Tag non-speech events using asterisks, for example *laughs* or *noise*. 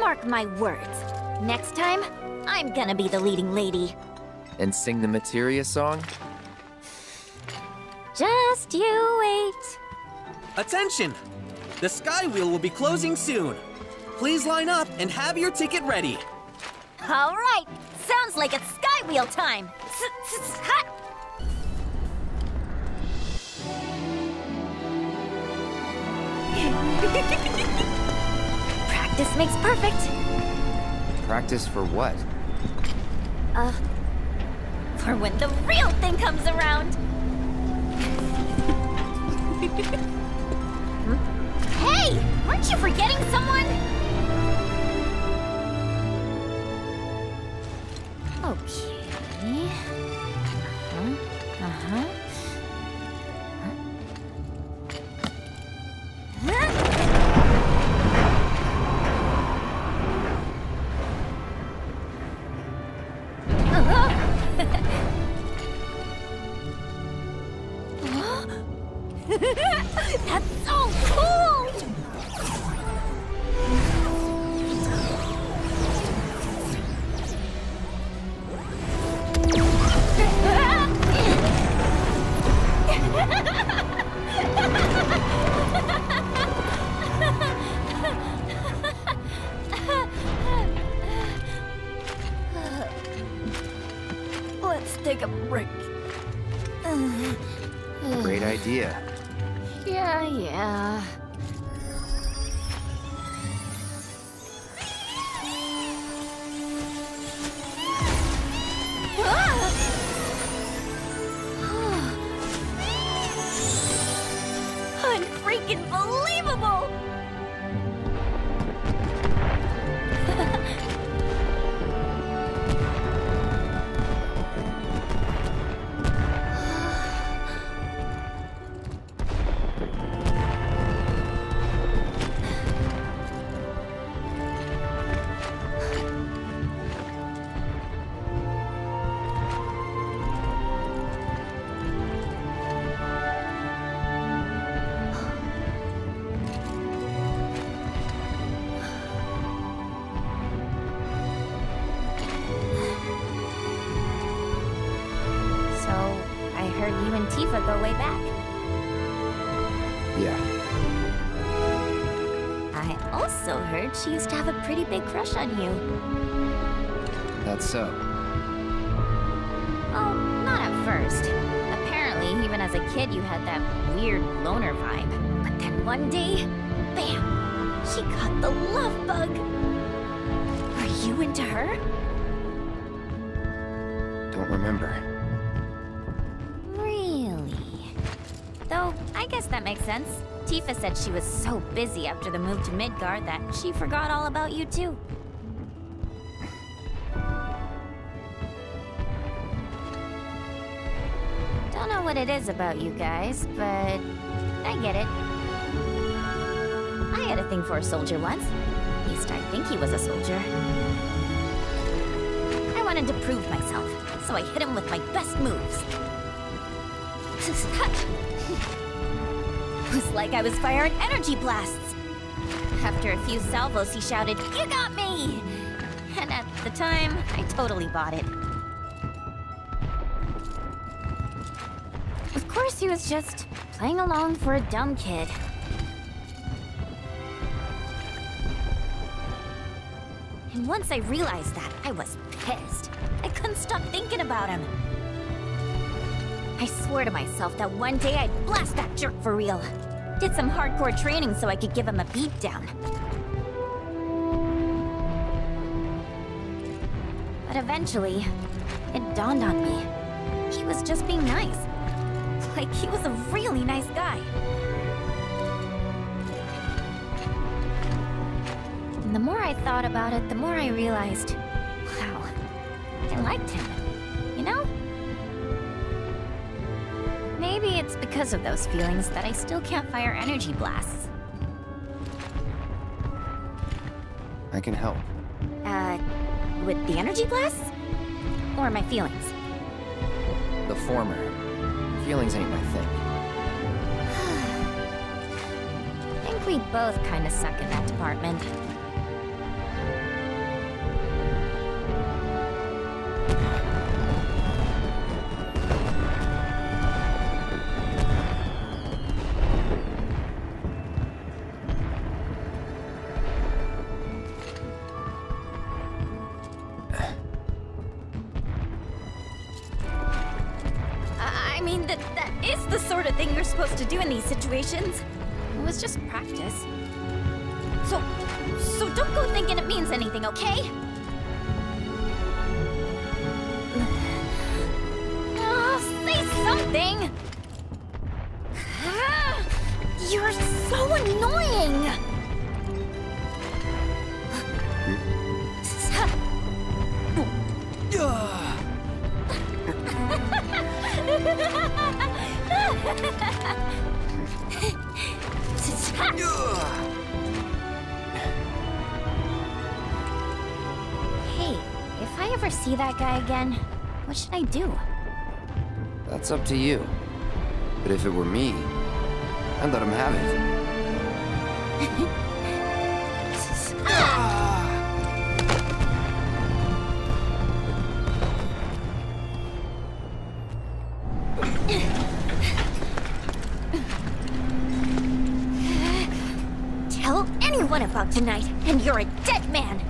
Mark my words. Next time, I'm gonna be the leading lady. And sing the Materia song? Just you wait. Attention! The Sky Wheel will be closing soon. Please line up and have your ticket ready. All right, sounds like it's Sky Wheel time. S! *laughs* Practice makes perfect. Practice for what? Uh, for when the real thing comes around. *laughs* hey, aren't you forgetting someone? Okay. Uh-huh. Uh-huh. Take a break. Great idea. Yeah, yeah. Unfreaking believable! Heard you and Tifa go way back. Yeah. I also heard she used to have a pretty big crush on you. That's so. Oh, not at first. Apparently, even as a kid, you had that weird loner vibe. But then one day, bam! She caught the love bug. Are you into her? Don't remember. Guess that makes sense. Tifa said she was so busy after the move to Midgar that she forgot all about you too. Don't know what it is about you guys, but I get it. I had a thing for a soldier once. At least I think he was a soldier. I wanted to prove myself, so I hit him with my best moves. *laughs* It was like I was firing energy blasts. After a few salvos, he shouted, You got me! And at the time, I totally bought it. Of course, he was just playing along for a dumb kid. And once I realized that, I was pissed. I couldn't stop thinking about him. I swore to myself that one day I'd blast that jerk for real. Did some hardcore training so I could give him a beatdown. But eventually, it dawned on me. He was just being nice. Like, he was a really nice guy. And the more I thought about it, the more I realized, wow, I liked him. Maybe it's because of those feelings that I still can't fire energy blasts. I can help. Uh, with the energy blasts? Or my feelings? The former. Feelings ain't my thing. *sighs* I think we both kind of suck in that department. Thing you're supposed to do in these situations. It was just practice. So, so don't go thinking it means anything, okay? Oh, say something! *sighs* You're so annoying! See that guy again, what should I do? That's up to you. But if it were me, I'd let him have it. Tell anyone about tonight, and you're a dead man!